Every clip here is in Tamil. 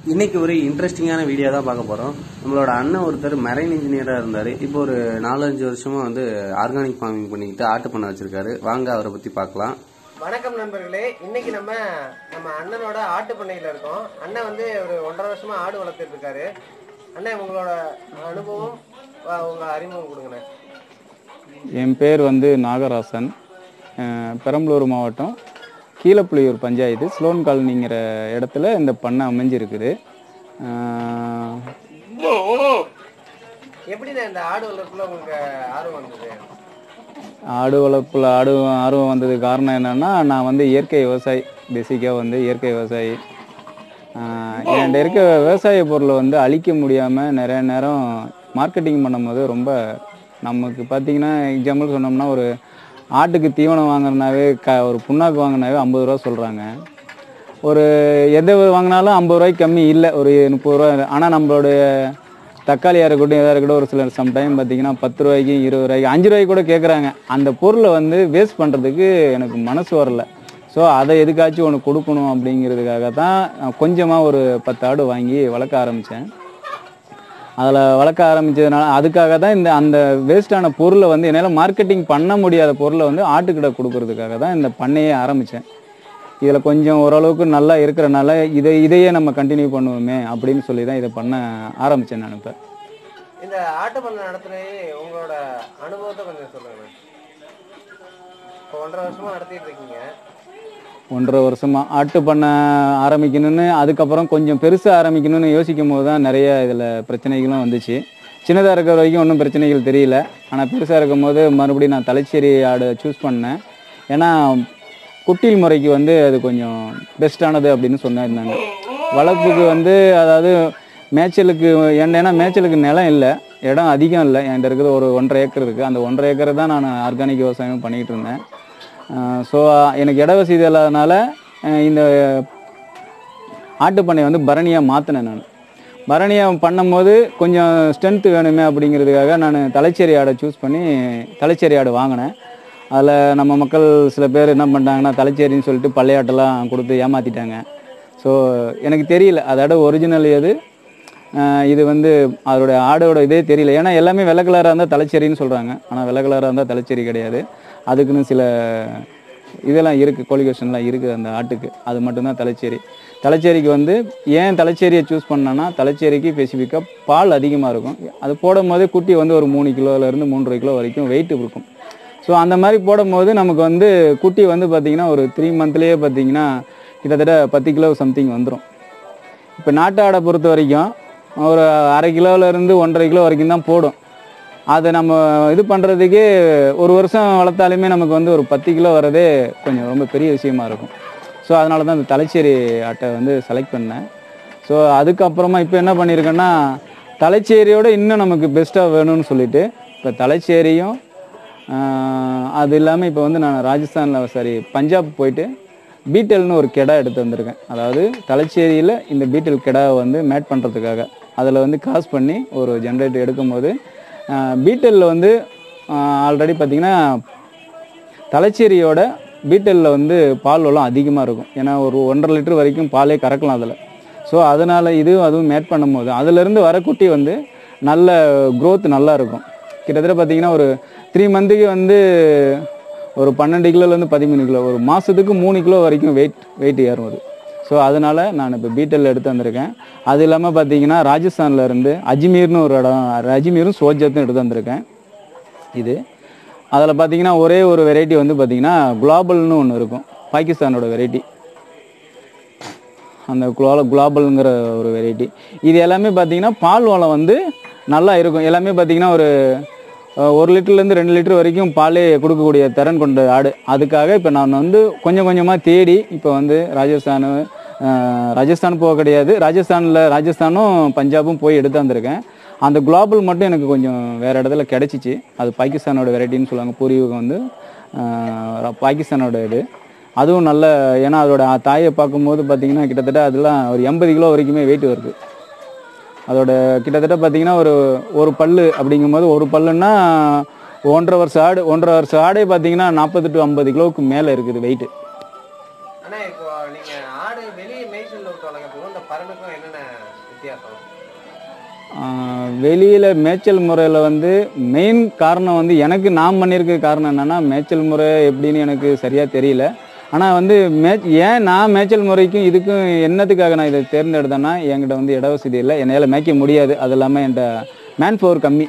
இன்னைக்கு ஒரு இன்ட்ரெஸ்டிங்கான வீடியோ தான் பார்க்க போறோம். நம்மளோட அண்ணன் ஒருத்தர் மெரைன் இன்ஜினியரா இருந்தாரு. இப்போ ஒரு நாலஞ்சு வருஷமா வந்து ஆர்கானிக் ஃபார்மிங் பண்ணிக்கிட்டு ஆட்டு பண்ண வச்சிருக்காரு. வாங்க அவரை பத்தி பார்க்கலாம். வணக்கம் நண்பர்களே. இன்னைக்கு நம்ம நம்ம அண்ணனோட ஆட்டு பண்ணையில இருக்கோம். அண்ணன் வந்து ஒரு ஒன்றரை வருஷமா ஆடு வளர்த்துட்டு இருக்காரு. அண்ணன் உங்களோட அனுபவம் உங்க அறிமுகம் கொடுங்கண்ணே. என் பேர் வந்து நாகராசன். பெரம்பலூர் மாவட்டம். கீழப்புலியூர் பஞ்சாயத்து ஸ்லோன் காலனிங்கிற இடத்துல இந்த பண்ணை அமைஞ்சிருக்குது. ஆடு வளர்ப்புல ஆர்வம் வந்தது? ஆடு ஆர்வம் வந்ததுக்கு காரணம் என்னென்னா நான் வந்து இயற்கை விவசாயி பேசிக்காக வந்து இயற்கை விவசாயி. என்கிட்ட இருக்க விவசாய பொருளை வந்து அழிக்க முடியாமல் நிறைய நேரம் மார்க்கெட்டிங் பண்ணும்போது ரொம்ப நமக்கு பார்த்தீங்கன்னா எக்ஸாம்பிள் சொன்னோம்னா ஒரு ஆட்டுக்கு தீவனம் வாங்குறனாவே க ஒரு புண்ணாக்கு வாங்கினாவே ஐம்பது ரூபா சொல்கிறாங்க ஒரு எதை வாங்கினாலும் ஐம்பது ரூபாய்க்கு கம்மி இல்லை ஒரு முப்பது ரூபா. ஆனால் நம்மளுடைய தக்காளியாக இருக்கட்டும் எதாக இருக்கட்டும் ஒரு சிலர் சம்டைம் பார்த்தீங்கன்னா பத்து ரூபாய்க்கு இருபது ரூபாய்க்கு அஞ்சு ரூபாய்க்கு கூட கேட்குறாங்க அந்த பொருளை வந்து வேஸ்ட் பண்ணுறதுக்கு எனக்கு மனசு வரல. ஸோ அதை எதுக்காச்சும் ஒன்று கொடுக்கணும் அப்படிங்கிறதுக்காக தான் நான் கொஞ்சமாக ஒரு பத்து ஆடு வாங்கி வளர்க்க ஆரம்பித்தேன் அதில் வளர்க்க ஆரம்பிச்சதுனால அதுக்காக தான் இந்த அந்த வேஸ்ட்டான பொருளை வந்து என்னால் மார்க்கெட்டிங் பண்ண முடியாத பொருளை வந்து ஆட்டுக்கிட்ட கொடுக்கறதுக்காக தான் இந்த பண்ணையே ஆரம்பித்தேன் இதில் கொஞ்சம் ஓரளவுக்கு நல்லா இருக்கிறனால இதை இதையே நம்ம கண்டினியூ பண்ணுவோமே அப்படின்னு சொல்லி தான் இதை பண்ண ஆரம்பித்தேன் நான் இப்போ. இந்த ஆட்டு பண்ணை உங்களோட அனுபவத்தை கொஞ்சம் சொல்லுங்கள் இப்போ ஒன்றரை வருஷமாக நடத்திட்டு இருக்கீங்க. ஒன்றரை வருஷமாக ஆட்டு பண்ண ஆரம்பிக்கணும்னு அதுக்கப்புறம் கொஞ்சம் பெருசாக ஆரம்பிக்கணும்னு யோசிக்கும் போது தான் நிறைய இதில் பிரச்சனைகளும் வந்துச்சு. சின்னதாக இருக்கிற வரைக்கும் ஒன்றும் பிரச்சனைகள் தெரியல. ஆனால் பெருசாக இருக்கும் போது மறுபடியும் நான் தலைச்சேரி ஆடு சூஸ் பண்ணேன். ஏன்னா குட்டில் முறைக்கு வந்து அது கொஞ்சம் பெஸ்ட்டானது அப்படின்னு சொன்னாங்க வளர்ப்புக்கு வந்து அதாவது மேய்ச்சலுக்கு என் ஏன்னா மேய்ச்சலுக்கு நிலம் இல்லை. இடம் அதிகம் இல்லை. என்கிட்ட இருக்கிறது ஒரு ஒன்றரை ஏக்கர் இருக்குது அந்த ஒன்றரை ஏக்கர் தான் நான் ஆர்கானிக் விவசாயம் பண்ணிகிட்டு இருந்தேன். ஸோ எனக்கு இட வசதி இல்லாதனால இந்த ஆட்டுப்பண்ணை வந்து பரணியாக மாற்றினேன் நான். பரணியாக பண்ணும்போது கொஞ்சம் ஸ்ட்ரென்த்து வேணுமே அப்படிங்கிறதுக்காக நான் தலைச்சேரி ஆடை சூஸ் பண்ணி தலைச்சேரி ஆடு வாங்கினேன். அதில் நம்ம மக்கள் சில பேர் என்ன பண்ணிட்டாங்கன்னா தலைச்சேரின்னு சொல்லிட்டு பழையாட்டெல்லாம் கொடுத்து ஏமாற்றிட்டாங்க ஸோ எனக்கு தெரியல அதோட ஒரிஜினல் எது? இது வந்து அதோட ஆடோட இதே தெரியல. ஏன்னா எல்லாமே வெள்ளை கலராக இருந்தால் தலைச்சேரின்னு சொல்கிறாங்க ஆனால் வெள்ளை கலராக இருந்தால் தலைச்சேரி கிடையாது. அதுக்குன்னு சில இதெல்லாம் இருக்குது குவாலிஃபிகேஷன்லாம் இருக்குது அந்த ஆட்டுக்கு. அது மட்டும்தான் தலைச்சேரி. தலைச்சேரிக்கு வந்து ஏன் தலைச்சேரியை சூஸ் பண்ணேன்னா தலைச்சேரிக்கு ஸ்பெசிஃபிக்காக பால் அதிகமாக இருக்கும். அது போடும் போதே குட்டி வந்து ஒரு மூணு கிலோலேருந்து மூன்றரை கிலோ வரைக்கும் வெயிட் இருக்கும் ஸோ அந்த மாதிரி போடும்போது நமக்கு வந்து குட்டி வந்து பார்த்திங்கன்னா ஒரு த்ரீ மந்த்லேயே பார்த்தீங்கன்னா கிட்டத்தட்ட பத்து கிலோ சம்திங் வந்துடும் இப்போ நாட்டு ஆடை பொறுத்த வரைக்கும் ஒரு அரை கிலோவிலேருந்து ஒன்றரை கிலோ வரைக்கும் தான் போடும். அதை நம்ம இது பண்ணுறதுக்கே ஒரு வருஷம் வளர்த்தாலுமே நமக்கு வந்து ஒரு பத்து கிலோ வரதே கொஞ்சம் ரொம்ப பெரிய விஷயமா இருக்கும். ஸோ அதனால தான் அந்த தலைச்சேரி ஆட்டை வந்து செலக்ட் பண்ணேன். ஸோ அதுக்கப்புறமா இப்போ என்ன பண்ணியிருக்கேன்னா தலைச்சேரியோட இன்னும் நமக்கு பெஸ்ட்டாக வேணும்னு சொல்லிட்டு இப்போ தலைச்சேரியும் அது இல்லாமல் இப்போ வந்து நான் ராஜஸ்தானில் சாரி பஞ்சாப் போயிட்டு பீட்டல்னு ஒரு கெடா எடுத்து வந்திருக்கேன். அதாவது தலைச்சேரியில் இந்த பீட்டல் கெடாவை வந்து மேட் பண்ணுறதுக்காக அதில் வந்து காசு பண்ணி ஒரு ஜென்ரேட்டர் எடுக்கும்போது பீட்டலில் வந்து ஆல்ரெடி பார்த்திங்கன்னா தலைச்சேரியோட பீட்டலில் வந்து பால் வளம் அதிகமாக இருக்கும். ஏன்னா ஒரு ஒன்றரை லிட்டர் வரைக்கும் பாலே கறக்கலாம் அதில். ஸோ அதனால் இதுவும் அதுவும் மேட் பண்ணும்போது அதிலேருந்து வர குட்டி வந்து நல்ல க்ரோத் நல்லா இருக்கும். கிட்டத்தட்ட பார்த்தீங்கன்னா ஒரு த்ரீ மந்த்துக்கு வந்து ஒரு பன்னெண்டு கிலோலேருந்து பதிமூணு கிலோ ஒரு மாதத்துக்கு மூணு கிலோ வரைக்கும் வெயிட் வெயிட் ஏறும் அது. ஸோ அதனால் நான் இப்போ பீட்டல் எடுத்து வந்திருக்கேன். அது இல்லாமல் பார்த்தீங்கன்னா ராஜஸ்தானில் இருந்து அஜ்மீர்னு ஒரு இடம் அஜ்மீரும் சோஜத்தும் எடுத்து வந்திருக்கேன். இது. அதில் பார்த்தீங்கன்னா ஒரே ஒரு வெரைட்டி வந்து பார்த்தீங்கன்னா குலாபல்னு ஒன்று இருக்கும். பாகிஸ்தானோட வெரைட்டி அந்த குலா குலாபல்ங்கிற ஒரு வெரைட்டி இது எல்லாமே பார்த்தீங்கன்னா பால் வளம் வந்து நல்லா இருக்கும். எல்லாமே பார்த்தீங்கன்னா ஒரு ஒரு லிட்டர்லேருந்து ரெண்டு லிட்டர் வரைக்கும் பாலே கொடுக்கக்கூடிய திறன் கொண்ட ஆடு. அதுக்காக இப்போ நான் வந்து கொஞ்சம் கொஞ்சமாக தேடி இப்போ வந்து ராஜஸ்தான் ராஜஸ்தான் போக கிடையாது. ராஜஸ்தானில் ராஜஸ்தானும் பஞ்சாபும் போய் எடுத்து வந்திருக்கேன். அந்த குளோபல் மட்டும் எனக்கு கொஞ்சம் வேறு இடத்துல கிடச்சிச்சு. அது பாகிஸ்தானோட வெரைட்டின்னு சொல்லுவாங்க. பூர்வீகம் வந்து பாகிஸ்தானோட இது. அதுவும் நல்ல ஏன்னா அதோட தாயை பார்க்கும்போது பார்த்திங்கன்னா கிட்டத்தட்ட அதெல்லாம் ஒரு எண்பது கிலோ வரைக்குமே வெயிட் வருது. அதோட கிட்டத்தட்ட பார்த்தீங்கன்னா ஒரு ஒரு பல்லு அப்படிங்கும்போது ஒரு பல்லுன்னா ஒன்றரை வருஷம் ஆடு ஒன்றரை வருஷம் ஆடே பார்த்தீங்கன்னா நாற்பது டு ஐம்பது கிலோவுக்கு மேலே இருக்குது வெயிட்டு வெளியில் மேய்ச்சல் முறையில் வந்து மெயின் காரணம் வந்து எனக்கு நான் பண்ணியிருக்க காரணம் என்னென்னா மேய்ச்சல் முறை எப்படின்னு எனக்கு சரியாக தெரியல. ஆனால் வந்து மே ஏன் நான் மேய்ச்சல் முறைக்கும் இதுக்கும் என்னத்துக்காக நான் இதை தேர்ந்தெடுத்தேன்னா என்கிட்ட வந்து இட வசதி இல்லை. என்னால் மேய்க்க முடியாது. அது இல்லாமல் என்கிட்ட மேன் பவர் கம்மி.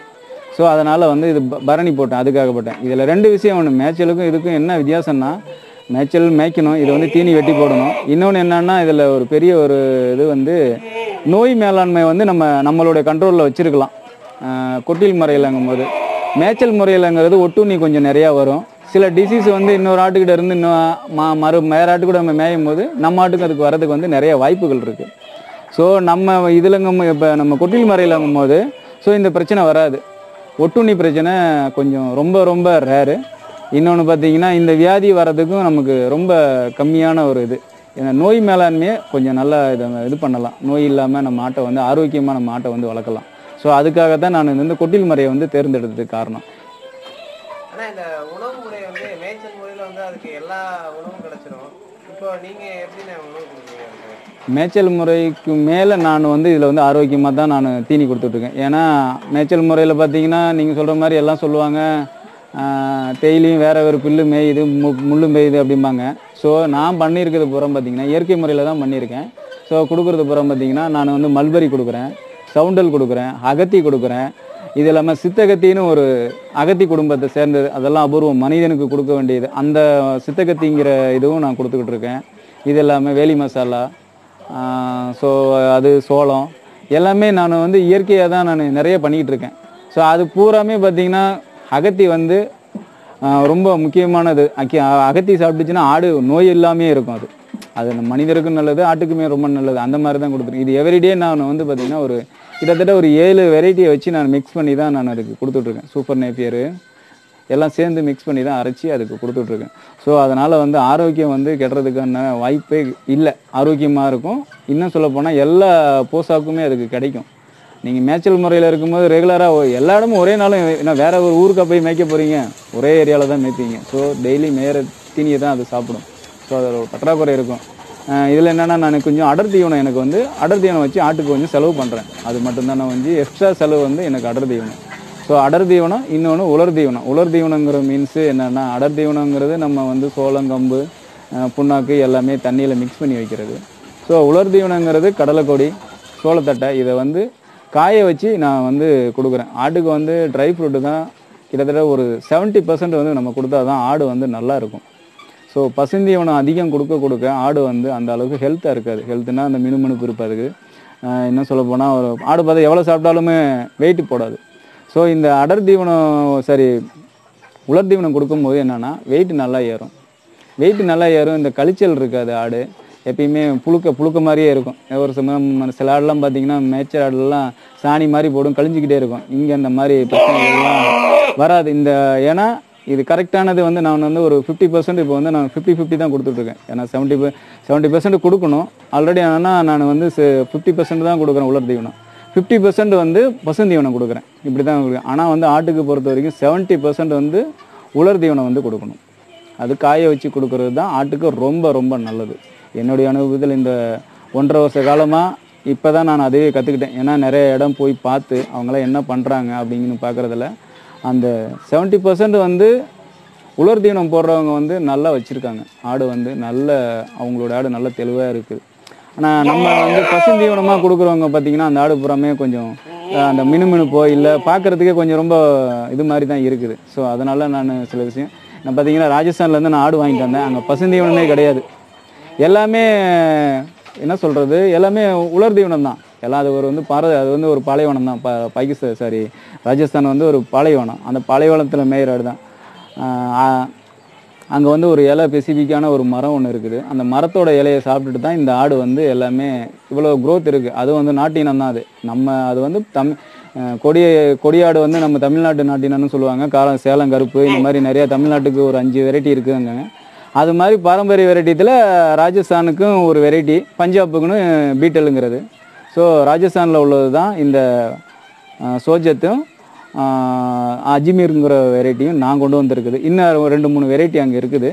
ஸோ அதனால் வந்து இது பரணி போட்டேன். அதுக்காக போட்டேன். இதில் ரெண்டு விஷயம் ஒன்று மேய்ச்சலுக்கும் இதுக்கும் என்ன வித்தியாசம்னா மேய்ச்சல் மேய்க்கணும் இது வந்து தீனி வெட்டி போடணும். இன்னொன்று என்னன்னா இதில் ஒரு பெரிய ஒரு இது வந்து நோய் மேலாண்மை வந்து நம்ம நம்மளுடைய கண்ட்ரோலில் வச்சுருக்கலாம். கொட்டில் முறையிலங்கும் போது மேய்ச்சல் முறையிலங்கிறது ஒட்டுண்ணி கொஞ்சம் நிறையா வரும். சில டிசீஸ் வந்து இன்னொரு ஆட்டுக்கிட்ட இருந்து இன்னும் மா மறு வேறு ஆட்டு கூட நம்ம மேயும் போது நம்ம ஆட்டுக்கு அதுக்கு வரதுக்கு வந்து நிறைய வாய்ப்புகள் இருக்குது ஸோ நம்ம இதுலங்கும் இப்போ நம்ம கொட்டில் முறையிலங்கும் போது ஸோ இந்த பிரச்சனை வராது. ஒட்டுண்ணி பிரச்சனை கொஞ்சம் ரொம்ப ரொம்ப ரேரு இன்னொன்று பார்த்தீங்கன்னா இந்த வியாதி வர்றதுக்கும் நமக்கு ரொம்ப கம்மியான ஒரு இது. ஏன்னா நோய் மேலாண்மையை கொஞ்சம் நல்லா இதை இது பண்ணலாம். நோய் இல்லாமல் நம்ம ஆட்டை வந்து ஆரோக்கியமாக நம்ம ஆட்டை வந்து வளர்க்கலாம். ஸோ அதுக்காக தான் நான் இந்த கொட்டில் மறையை வந்து தேர்ந்தெடுத்ததுக்கு காரணம். ஆனா இந்த உணவு முறை வந்து மேய்ச்சல் முறையில வந்து அதுக்கு எல்லா உணவும் கிடைச்சிரும். இப்போ நீங்க எப்படி உணவு கொடுக்குறீங்க மேய்ச்சல் முறைக்கு மேலே நான் வந்து இதில் வந்து ஆரோக்கியமாக தான் நான் தீனி கொடுத்துட்ருக்கேன் ஏன்னா மேய்ச்சல் முறையில் பார்த்தீங்கன்னா நீங்கள் சொல்கிற மாதிரி எல்லாம் சொல்லுவாங்க. தேயிலையும் வேற வேறு புல்லு மேயுது மு முள்ளு மேயுது அப்படிம்பாங்க. ஸோ நான் பண்ணியிருக்கிறது புறம் பார்த்திங்கன்னா இயற்கை முறையில் தான் பண்ணியிருக்கேன். ஸோ கொடுக்குறது புறம் பார்த்திங்கன்னா நான் வந்து மல்பரி கொடுக்குறேன் சவுண்டல் கொடுக்குறேன் அகத்தி கொடுக்குறேன். இது இல்லாமல் சித்தகத்தின்னு ஒரு அகத்தி குடும்பத்தை சேர்ந்தது அதெல்லாம் அபூர்வம். மனிதனுக்கு கொடுக்க வேண்டியது அந்த சித்தகத்திங்கிற இதுவும் நான் கொடுத்துக்கிட்டு இருக்கேன். இது எல்லாமே வேலி மசாலா ஸோ அது சோளம் எல்லாமே நான் வந்து இயற்கையாக தான் நான் நிறைய பண்ணிக்கிட்டு இருக்கேன். ஸோ அது பூராமே பார்த்திங்கன்னா அகத்தி வந்து ரொம்ப முக்கியமானது. அக்கி அகத்தி சாப்பிட்டுச்சுன்னா ஆடு நோய் இல்லாமே இருக்கும் அது. அது மனிதருக்கும் நல்லது ஆட்டுக்குமே ரொம்ப நல்லது. அந்த மாதிரி தான் கொடுத்துருக்கேன் இது எவ்ரிடே நான் வந்து பார்த்தீங்கன்னா ஒரு கிட்டத்தட்ட ஒரு ஏழு வெரைட்டியை வச்சு நான் மிக்ஸ் பண்ணி தான் நான் அதுக்கு கொடுத்துட்ருக்கேன். சூப்பர் நேப்பியரு எல்லாம் சேர்ந்து மிக்ஸ் பண்ணி தான் அரைச்சி அதுக்கு கொடுத்துட்ருக்கேன். ஸோ அதனால் வந்து ஆரோக்கியம் வந்து கெடுறதுக்கான வாய்ப்பே இல்லை. ஆரோக்கியமாக இருக்கும். இன்னும் சொல்லப்போனால் எல்லா போசாக்குமே அதுக்கு கிடைக்கும். நீங்கள் மேய்ச்சல் முறையில் இருக்கும்போது ரெகுலராக எல்லா இடமும் ஒரே நாளும் என்ன வேற ஒரு ஊருக்கு போய் மேய்க்க போகிறீங்க ஒரே ஏரியாவில் தான் மேய்ப்பீங்க. ஸோ டெய்லி மேயிற தீனியை தான் அது சாப்பிடும். ஸோ அதில் ஒரு பற்றாக்குறை இருக்கும். இதில் என்னென்னா நான் கொஞ்சம் அடர் தீவனம் எனக்கு வந்து அடர் தீவனம் வச்சு ஆட்டுக்கு கொஞ்சம் செலவு பண்ணுறேன் அது மட்டும்தான் நான் வந்து எக்ஸ்ட்ரா செலவு வந்து எனக்கு அடர் தீவனம். ஸோ அடர் தீவனம் இன்னொன்று உலர் தீவனம். உலர் தீவனங்கிற மீன்ஸு என்னென்னா அடர் தீவனங்கிறது நம்ம வந்து சோளம் கம்பு புண்ணாக்கு எல்லாமே தண்ணியில் மிக்ஸ் பண்ணி வைக்கிறது. ஸோ உலர் தீவனங்கிறது கடலைக்கொடி சோளத்தட்டை இதை வந்து காய வச்சு நான் வந்து கொடுக்குறேன். ஆட்டுக்கு வந்து ட்ரை ஃப்ரூட்டு தான் கிட்டத்தட்ட ஒரு 70% வந்து நம்ம கொடுத்தா தான் ஆடு வந்து நல்லா இருக்கும். ஸோ பசுந்தீவனம் அதிகம் கொடுக்க கொடுக்க ஆடு வந்து அந்த அளவுக்கு ஹெல்த்தாக இருக்காது. ஹெல்த்துனா அந்த மினுமினுப்பு இருப்பாதுக்கு ஆஹ் இன்னும் சொல்ல போனால் ஒரு ஆடு பார்த்தா எவ்வளோ சாப்பிட்டாலுமே வெயிட் போடாது. ஸோ இந்த அடர் தீவனம் சரி உலர் தீவனம் கொடுக்கும்போது என்னென்னா வெயிட் நல்லா ஏறும். வெயிட் நல்லா ஏறும். இந்த கழிச்சல் இருக்காது ஆடு. எப்பயுமே புழுக்க புழுக்க மாதிரியே இருக்கும். ஒரு சமயம் சில ஆடெல்லாம் பார்த்தீங்கன்னா மேய்ச்சல் ஆடெல்லாம் சாணி மாதிரி போடும் கழிஞ்சிக்கிட்டே இருக்கும். இங்கே அந்த மாதிரி பிரச்சனைகள்லாம் வராது. இந்த ஏன்னா இது கரெக்டானது வந்து நான் வந்து ஒரு ஃபிஃப்டி பர்சன்ட் இப்போ வந்து நான் ஃபிஃப்டி ஃபிஃப்டி தான் கொடுத்துட்ருக்கேன். ஏன்னா செவன்ட்டி செவன்ட்டி பர்சன்ட் கொடுக்கணும். ஆல்ரெடி ஆனால் நான் வந்து ஃபிஃப்டி பர்சன்ட் தான் கொடுக்குறேன் உலர் தீவனம். ஃபிஃப்டி பர்சன்ட் வந்து பசுந்தீவனம் கொடுக்குறேன். இப்படி தான் கொடுக்குறேன். ஆனால் வந்து ஆட்டுக்கு பொறுத்த வரைக்கும் செவன்ட்டி பர்சன்ட் வந்து உலர் தீவனம் வந்து கொடுக்கணும். அது காய வச்சு கொடுக்கறது தான் ஆட்டுக்கு ரொம்ப ரொம்ப நல்லது. என்னுடைய அனுபவத்தில் இந்த ஒன்றரை வருஷ காலமாக இப்போ தான் நான் அதையே கற்றுக்கிட்டேன் ஏன்னா நிறைய இடம் போய் பார்த்து அவங்களாம் என்ன பண்ணுறாங்க அப்படிங்கன்னு பார்க்குறதுல அந்த செவன்ட்டி பர்சன்ட் வந்து உலர் தீவனம் போடுறவங்க வந்து நல்லா வச்சுருக்காங்க. ஆடு வந்து நல்ல அவங்களோட ஆடு நல்ல தெளிவாக இருக்குது ஆனால் நம்ம வந்து பசுந்தீவனமாக கொடுக்குறவங்க பார்த்திங்கன்னா அந்த ஆடு புறமே கொஞ்சம் அந்த மினுமினுப்போ இல்லை பார்க்குறதுக்கே கொஞ்சம் ரொம்ப இது மாதிரி தான் இருக்குது. ஸோ அதனால் நான் சில விஷயம் நான் பார்த்தீங்கன்னா ராஜஸ்தான்லேருந்து நான் ஆடு வாங்கிட்டு வந்தேன். அங்கே பசுந்தீவனமே கிடையாது. எல்லாமே என்ன சொல்கிறது எல்லாமே உலர் தீவனம் தான். எல்லாம் அது ஒரு வந்து பார அது வந்து ஒரு பாலைவனம் தான். ப பாகிஸ்தான் சாரி ராஜஸ்தான் வந்து ஒரு பாலைவனம். அந்த பாலைவனத்தில் மேயிற ஆடு தான் அங்கே வந்து ஒரு இலை ஸ்பெசிஃபிக்கான ஒரு மரம் ஒன்று இருக்குது. அந்த மரத்தோட இலையை சாப்பிட்டுட்டு தான் இந்த ஆடு வந்து எல்லாமே இவ்வளோ growth இருக்குது அது வந்து நாட்டினம் தான் அது. நம்ம அது வந்து தமிழ் கொடிய கொடியாடு வந்து நம்ம தமிழ்நாட்டு நாட்டினம்னு சொல்லுவாங்க. காலம் சேலம் கருப்பு இந்த மாதிரி நிறைய தமிழ்நாட்டுக்கு ஒரு அஞ்சு வெரைட்டி இருக்குதுங்க அது மாதிரி பாரம்பரிய வெரைட்டியில் ராஜஸ்தானுக்கும் ஒரு வெரைட்டி பஞ்சாபுக்குன்னு பீட்டலுங்கிறது. ஸோ ராஜஸ்தானில் உள்ளது தான் இந்த சோஜத்தும் அஜ்மீருங்கிற வெரைட்டியும் நான் கொண்டு வந்திருக்குது. இன்னும் ரெண்டு மூணு வெரைட்டி அங்கே இருக்குது.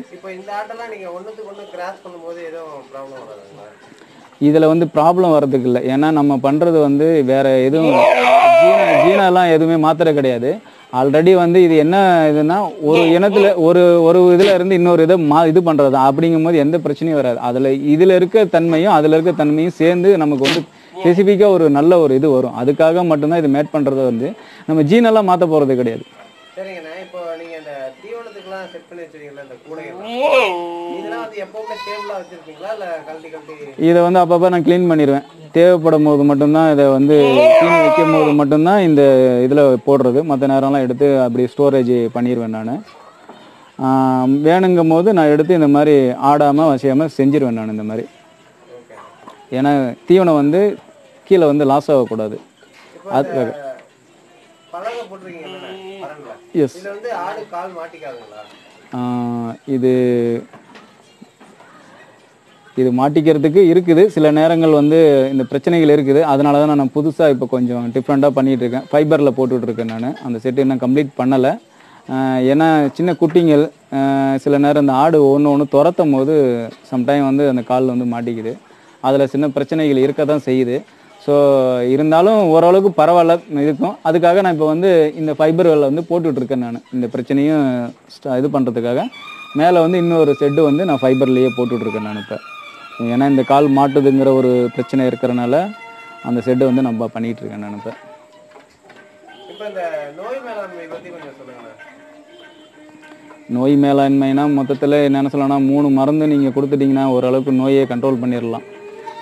இதில் வந்து ப்ராப்ளம் வர்றதுக்கு இல்லை. ஏன்னா நம்ம பண்ணுறது வந்து வேற எதுவும் ஜீன ஜீனெல்லாம் எதுவுமே மாத்திரை கிடையாது. ஆல்ரெடி வந்து இது என்ன இதுன்னா ஒரு இனத்துல ஒரு ஒரு இதுல இருந்து இன்னொரு இதை மா இது பண்றது தான் அப்படிங்கும்போது எந்த பிரச்சனையும் வராது. அதுல இதுல இருக்க தன்மையும் அதுல இருக்க தன்மையும் சேர்ந்து நமக்கு வந்து ஸ்பெசிஃபிக்காக ஒரு நல்ல ஒரு இது வரும். அதுக்காக மட்டும்தான் இது மேட் பண்றது வந்து நம்ம ஜீனெல்லாம் மாற்ற போறது கிடையாது. சரிங்கண்ணா. இப்போ நீங்க இந்த தீவனத்துக்குலாம் செட் பண்ணி வச்சிருக்கீங்களா இந்த கூடையெல்லாம் இதெல்லாம் வந்து எப்பவுமே ஸ்டேபிளா வச்சிருக்கீங்களா இல்ல கழட்டி கழட்டி? இதை வந்து அப்பப்போ நான் க்ளீன் பண்ணிடுவேன். தேவைப்படும் போது மட்டும்தான் இதை வந்து தீனி வைக்கும் போது மட்டும்தான் இந்த இதில் போடுறது. மற்ற நேரம்லாம் எடுத்து அப்படி ஸ்டோரேஜ் பண்ணிடுவேன் நான். வேணுங்கும் போது நான் எடுத்து இந்த மாதிரி ஆடாமல் வசியாமல் செஞ்சிருவேன் நான் இந்த மாதிரி. ஏன்னா தீவனம் வந்து கீழே வந்து லாஸ் ஆகக்கூடாது. அதுக்காக எஸ் இது இது மாட்டிக்கிறதுக்கு இருக்குது. சில நேரங்கள் வந்து இந்த பிரச்சனைகள் இருக்குது. அதனால தான் நான் புதுசாக இப்போ கொஞ்சம் டிஃப்ரெண்ட்டாக பண்ணிகிட்டு இருக்கேன் ஃபைபரில் போட்டுட்ருக்கேன் நான். அந்த செட்டு இன்னும் கம்ப்ளீட் பண்ணலை. ஏன்னா சின்ன குட்டிங்கள் சில நேரம் இந்த ஆடு ஒன்று ஒன்று துரத்தும் போது சம்டைம் வந்து அந்த கால் வந்து மாட்டிக்குது. அதில் சின்ன பிரச்சனைகள் இருக்க தான் செய்யுது. ஸோ இருந்தாலும் ஓரளவுக்கு பரவாயில்ல இருக்கும் அதுக்காக நான் இப்போ வந்து இந்த ஃபைபர்களில் வந்து போட்டுட்ருக்கேன் நான். இந்த பிரச்சனையும் இது பண்ணுறதுக்காக மேலே வந்து இன்னொரு செட்டு வந்து நான் ஃபைபர்லேயே போட்டுட்ருக்கேன் நான் இப்போ. ஏன்னா இந்த கால் மாட்டுதுங்கிற ஒரு பிரச்சனை இருக்கிறனால அந்த செட்டு வந்து நம்ம பண்ணிகிட்டு இருக்கேன் நான் இப்போ. இப்போ இந்த நோய் மேலாண்மை பத்தி கொஞ்சம் சொல்லுங்கண்ணா நோய் மேலாண்மைனா மொத்தத்தில் என்னென்ன சொல்லணும்னா மூணு மருந்து நீங்கள் கொடுத்துட்டீங்கன்னா ஓரளவுக்கு நோயை கண்ட்ரோல் பண்ணிடலாம்.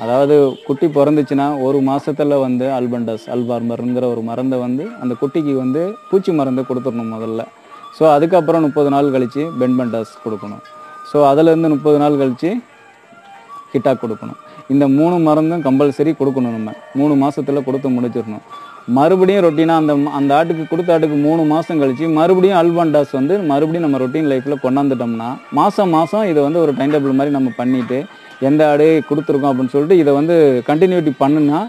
அதாவது குட்டி பிறந்துச்சுன்னா ஒரு மாதத்தில் வந்து அல்பண்டஸ் அல்பார்மருங்கிற ஒரு மருந்தை வந்து அந்த குட்டிக்கு வந்து பூச்சி மருந்தை கொடுத்துடணும் முதல்ல. ஸோ அதுக்கப்புறம் முப்பது நாள் கழித்து பென்பண்டஸ் கொடுக்கணும். ஸோ அதுலேருந்து முப்பது நாள் கழித்து கிட்டா கொடுக்கணும். இந்த மூணு மருந்தும் கம்பல்சரி கொடுக்கணும் நம்ம. மூணு மாதத்தில் கொடுத்து முடிச்சிடணும். மறுபடியும் ரொட்டீனாக அந்த அந்த ஆட்டுக்கு கொடுத்த ஆட்டுக்கு மூணு மாதம் கழித்து மறுபடியும் அல்பாண்டாஸ் வந்து மறுபடியும் நம்ம ரொட்டீன் லைஃப்பில் கொண்டாந்துட்டோம்னா மாதம் மாதம் இதை வந்து ஒரு டைம் டேபிள் மாதிரி நம்ம பண்ணிவிட்டு எந்த ஆடு கொடுத்துருக்கோம் அப்படின்னு சொல்லிட்டு இதை வந்து கண்டினியூட்டி பண்ணுனா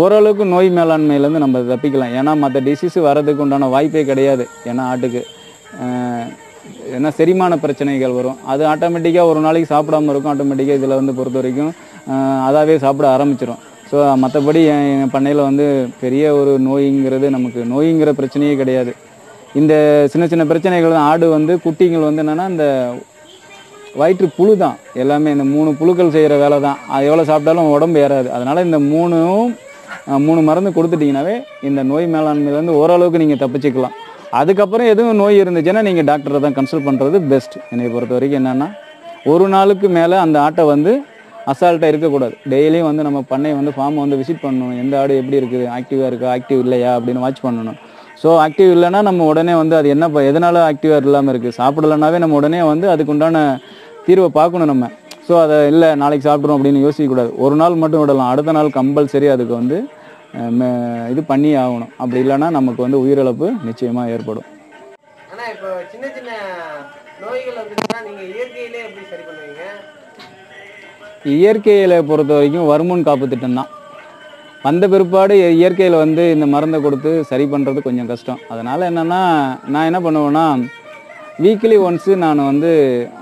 ஓரளவுக்கு நோய் மேலாண்மையிலேருந்து நம்ம தப்பிக்கலாம். ஏன்னா மற்ற டிசீஸ் வர்றதுக்கு உண்டான வாய்ப்பே கிடையாது. ஏன்னா ஆட்டுக்கு ஏன்னா செரிமான பிரச்சனைகள் வரும். அது ஆட்டோமேட்டிக்காக ஒரு நாளைக்கு சாப்பிடாம இருக்கும். ஆட்டோமேட்டிக்காக இதில் வந்து பொறுத்த வரைக்கும் அதாவே சாப்பிட ஆரம்பிச்சிடும் ஸோ மற்றபடி என் பண்ணையில் வந்து பெரிய ஒரு நோய்ங்கிறது நமக்கு நோய்ங்கிற பிரச்சனையே கிடையாது. இந்த சின்ன சின்ன பிரச்சனைகள் ஆடு வந்து குட்டிங்கள் வந்து என்னென்னா இந்த வயிற்று புழு தான். எல்லாமே இந்த மூணு புழுக்கள் செய்கிற வேலை தான். அது எவ்வளோ சாப்பிட்டாலும் உடம்பு ஏறாது. அதனால் இந்த மூணும் மூணு மருந்து கொடுத்துட்டிங்கனாவே இந்த நோய் மேலாண்மையிலேருந்து ஓரளவுக்கு நீங்கள் தப்பிச்சுக்கலாம். அதுக்கப்புறம் எதுவும் நோய் இருந்துச்சுன்னா நீங்கள் டாக்டரை தான் கன்சல்ட் பண்ணுறது பெஸ்ட் என்னை பொறுத்த வரைக்கும் என்னென்னா ஒரு நாளுக்கு மேலே அந்த ஆட்டை வந்து அசால்ட்டாக இருக்கக்கூடாது. டெய்லியும் வந்து நம்ம பண்ணை வந்து ஃபார்மை வந்து விசிட் பண்ணணும். எந்த ஆடு எப்படி இருக்குது? ஆக்டிவாக இருக்கா? ஆக்டிவ் இல்லையா? அப்படின்னு வாட்ச் பண்ணணும். ஸோ ஆக்டிவ் இல்லைன்னா நம்ம உடனே வந்து அது என்ன ப- எதனால ஆக்டிவாக இல்லாமல் இருக்குது சாப்பிடலனாவே நம்ம உடனே வந்து அதுக்கு உண்டான தீர்வை பார்க்கணும் நம்ம. ஸோ அதை இல்லை நாளைக்கு சாப்பிட்றோம் அப்படின்னு யோசிக்கக்கூடாது ஒரு நாள் மட்டும் விடலாம். அடுத்த நாள் கம்பல்சரி அதுக்கு வந்து இது பண்ணி ஆகணும். அப்படி இல்லைன்னா நமக்கு வந்து உயிரிழப்பு நிச்சயமாக ஏற்படும். ஆனா இப்போ சின்ன சின்ன நோய்கள் வந்துச்சுன்னா நீங்க இயற்கையிலே எப்படி சரி பண்ணுவீங்க? இயற்கையில் பொறுத்த வரைக்கும் வருமுன் காப்பு திட்டம் தான். வந்த பிற்பாடு இயற்கையில் வந்து இந்த மருந்தை கொடுத்து சரி பண்ணுறது கொஞ்சம் கஷ்டம். அதனால் என்னென்னா நான் என்ன பண்ணுவேன்னா வீக்லி ஒன்ஸு நான் வந்து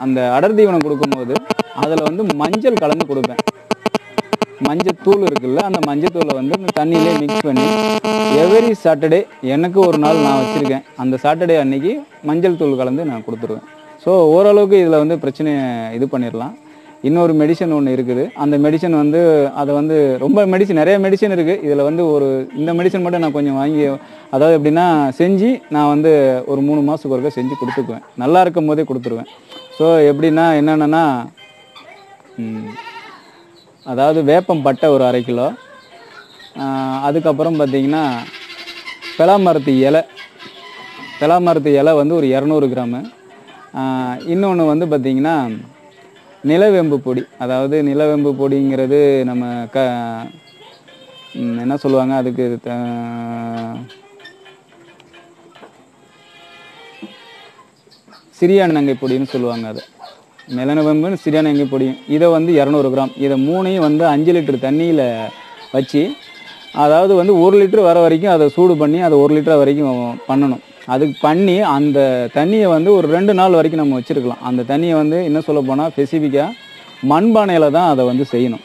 அந்த அடர் தீவனம் கொடுக்கும்போது அதில் வந்து மஞ்சள் கலந்து கொடுப்பேன். மஞ்சத்தூள் இருக்குல்ல அந்த மஞ்சத்தூளை வந்து இந்த தண்ணியிலே மிக்ஸ் பண்ணி எவ்ரி சாட்டர்டே எனக்கு ஒரு நாள் நான் வச்சுருக்கேன். அந்த சாட்டர்டே அன்னைக்கு மஞ்சள் தூள் கலந்து நான் கொடுத்துருவேன். ஸோ ஓரளவுக்கு இதில் வந்து பிரச்சனையை இது பண்ணிடலாம் இன்னொரு மெடிசன் ஒன்று இருக்குது. அந்த மெடிசன் வந்து அதை வந்து ரொம்ப மெடிசன் நிறைய மெடிசன் இருக்குது இதில் வந்து ஒரு இந்த மெடிசன் மட்டும் நான் கொஞ்சம் வாங்கி அதாவது எப்படின்னா செஞ்சு நான் வந்து ஒரு மூணு மாதத்துக்கு ஒருக்கா செஞ்சு கொடுத்துக்குவேன். நல்லா இருக்கும் போதே கொடுத்துருவேன். ஸோ எப்படின்னா என்னென்னா அதாவது வேப்பம் பட்டை ஒரு அரை கிலோ அதுக்கப்புறம் பார்த்திங்கன்னா பெலாமரத்து இலை பெலாமரத்து இலை வந்து ஒரு இரநூறு கிராமு. இன்னொன்று வந்து பார்த்திங்கன்னா நிலவேம்பு பொடி. அதாவது நிலவேம்பு பொடிங்கிறது நம்ம க என்ன சொல்லுவாங்க? அதுக்கு த- அண்ணங்கை பொடின்னு சொல்லுவாங்க அது. நிலநவம்புன்னு சிறியானங்கை பொடியும் இதை வந்து இரநூறு கிராம். இதை மூணையும் வந்து அஞ்சு லிட்டர் தண்ணியில் வச்சு அதாவது வந்து ஒரு லிட்டர் வர வரைக்கும் அதை சூடு பண்ணி அதை ஒரு லிட்டர் வரைக்கும் பண்ணணும். அதுக்கு பண்ணி அந்த தண்ணியை வந்து ஒரு ரெண்டு நாள் வரைக்கும் நம்ம வச்சுருக்கலாம். அந்த தண்ணியை வந்து என்ன சொல்ல போனால் ஸ்பெசிஃபிக்காக மண்பானையில் தான் அதை வந்து செய்யணும்.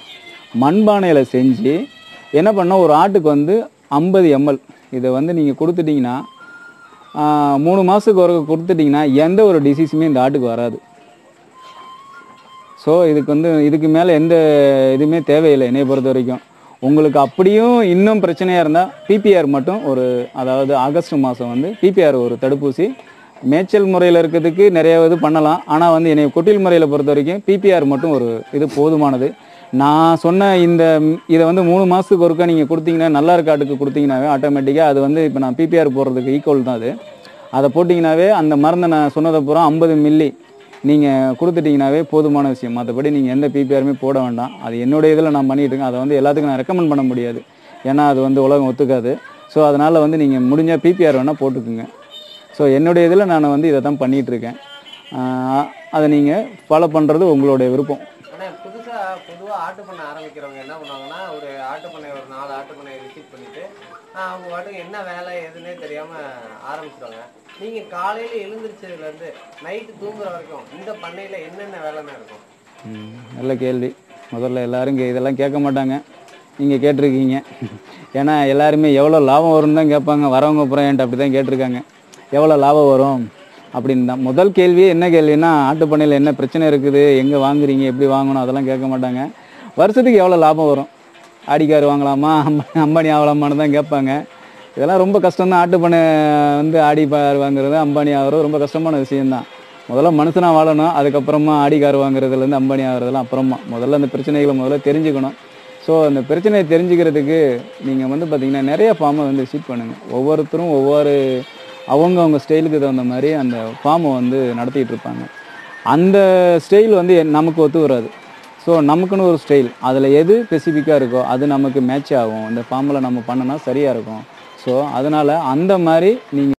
மண்பானையில் செஞ்சு என்ன பண்ணால் ஒரு ஆட்டுக்கு வந்து ஐம்பது எம்எல் இதை வந்து நீங்கள் கொடுத்துட்டிங்கன்னா மூணு மாதத்துக்கு ஒரு கொடுத்துட்டிங்கன்னா எந்த ஒரு டிசீஸுமே இந்த ஆட்டுக்கு வராது. ஸோ இதுக்கு வந்து இதுக்கு மேலே எந்த இதுவுமே தேவையில்லை என்னை பொறுத்த வரைக்கும். உங்களுக்கு அப்படியும் இன்னும் பிரச்சனையாக இருந்தால் பிபிஆர் மட்டும் ஒரு அதாவது ஆகஸ்ட் மாதம் வந்து பிபிஆர் ஒரு தடுப்பூசி. மேய்ச்சல் முறையில் இருக்கிறதுக்கு நிறைய இது பண்ணலாம். ஆனால் வந்து என்னை கொட்டில் முறையில் பொறுத்த வரைக்கும் பிபிஆர் மட்டும் ஒரு இது போதுமானது. நான் சொன்ன இந்த இதை வந்து மூணு மாதத்துக்கு ஒருக்கா நீங்கள் கொடுத்தீங்கன்னா நல்லா இருக்காட்டுக்கு கொடுத்தீங்கன்னாவே ஆட்டோமேட்டிக்காக அது வந்து இப்போ நான் பிபிஆர் போடுறதுக்கு ஈக்குவல் தான் அது. அதை போட்டிங்கனாவே அந்த மருந்தை நான் சொன்னதை பூரா ஐம்பது மில்லி நீங்கள் கொடுத்துட்டீங்கனாவே போதுமான விஷயம். மற்றபடி நீங்கள் எந்த பிபிஆருமே போட வேண்டாம். அது என்னுடைய இதில் நான் பண்ணிகிட்டு இருக்கேன். அதை வந்து எல்லாத்துக்கும் நான் ரெக்கமெண்ட் பண்ண முடியாது. ஏன்னா அது வந்து உலகம் ஒத்துக்காது. ஸோ அதனால் வந்து நீங்கள் முடிஞ்சால் பிபிஆர் வேணால் போட்டுக்குங்க. ஸோ என்னுடைய இதில் நான் வந்து இதை தான் பண்ணிகிட்ருக்கேன் அதை நீங்கள் ஃபாலோ பண்ணுறது உங்களுடைய விருப்பம். புதுசாக பொதுவாக ஆட்டு பண்ண ஆரம்பிக்கிறவங்க என்ன பண்ணுவாங்கன்னா ஒரு ஆட்டு பண்ணை ஒரு நாலு ஆட்டு பண்ணையை விசிட் பண்ணிட்டு அவங்க பாட்டுக்கு என்ன வேலை எதுன்னே தெரியாமல் ஆரம்பிச்சிடுவாங்க நீங்கள் காலையில் எழுந்திரிச்சதுலேருந்து நைட்டு தூங்குற வரைக்கும் இந்த பண்ணையில் என்னென்ன வேலைன்னா இருக்கும்? நல்ல கேள்வி. முதல்ல எல்லாரும் இதெல்லாம் கேட்க மாட்டாங்க. நீங்கள் கேட்டிருக்கீங்க. ஏன்னா எல்லாருமே எவ்வளோ லாபம் வரும்னு தான் கேட்பாங்க. வரவங்க அப்புறம் என்கிட்ட அப்படி தான் கேட்டிருக்காங்க. எவ்வளோ லாபம் வரும் அப்படின்னு தான். முதல் கேள்வி என்ன கேள்வின்னா ஆட்டுப்பண்ணையில் என்ன பிரச்சனை இருக்குது? எங்கே வாங்குறீங்க? எப்படி வாங்கணும்? அதெல்லாம் கேட்க மாட்டாங்க. வருஷத்துக்கு எவ்வளோ லாபம் வரும்? ஆடிக்கார் வாங்கலாமா? அம்ப- அம்பானி ஆகலாமான்னு தான் கேட்பாங்க. இதெல்லாம் ரொம்ப கஷ்டம் தான் ஆட்டுப்பண்ணை வந்து ஆடி பார் வாங்குறது அம்பானி ஆகிறது ரொம்ப கஷ்டமான விஷயம்தான். முதல்ல மனுஷனாக வாழணும் அதுக்கப்புறமா ஆடி கார் வாங்குறதுலேருந்து அம்பானி ஆகிறதுலாம் அப்புறமா. முதல்ல அந்த பிரச்சனைகளை முதல்ல தெரிஞ்சுக்கணும். ஸோ அந்த பிரச்சனையை தெரிஞ்சுக்கிறதுக்கு நீங்கள் வந்து பார்த்திங்கன்னா நிறைய ஃபார்மை வந்து விசிட் பண்ணுங்கள் ஒவ்வொருத்தரும் ஒவ்வொரு அவங்க அவங்க ஸ்டைலுக்கு தகுந்த மாதிரி அந்த ஃபார்மை வந்து நடத்திக்கிட்டு இருப்பாங்க. அந்த ஸ்டைல் வந்து நமக்கு ஒத்து வராது. ஸோ நமக்குன்னு ஒரு ஸ்டைல் அதில் எது ஸ்பெசிஃபிக்காக இருக்கோ அது நமக்கு மேட்ச் ஆகும். இந்த ஃபார்மில் நம்ம பண்ணனா சரியாக இருக்கும். ஸோ அதனால் அந்த மாதிரி நீங்கள்